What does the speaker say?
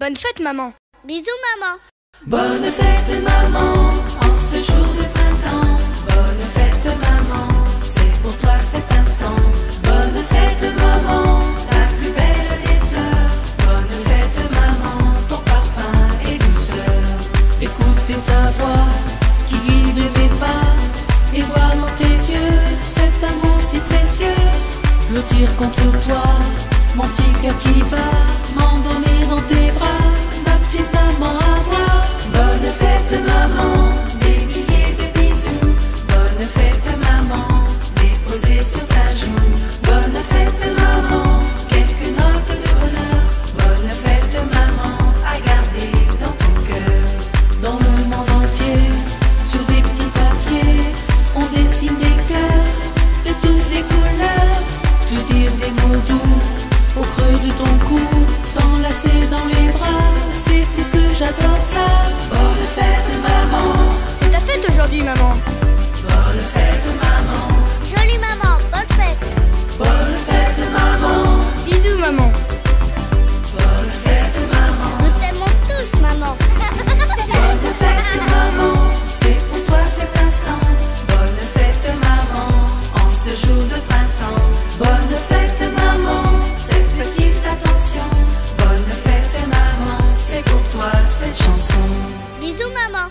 Bonne fête, maman. Bisous, maman. Bonne fête, maman, en ce jour de printemps. Bonne fête, maman, c'est pour toi cet instant. Bonne fête, maman, la plus belle des fleurs. Bonne fête, maman, ton parfum et douceur. Écoutez ta voix qui guide mes pas. Et voir dans tes yeux cet amour si précieux. Blottir contre toi, mon petit cœur qui bat. M'endormir dans Te dire des mots doux au creux de ton cou, t'enlacer dans les bras. C'est puisque j'adore ça. Bonne fête, maman. C'est ta fête aujourd'hui, maman. 是吗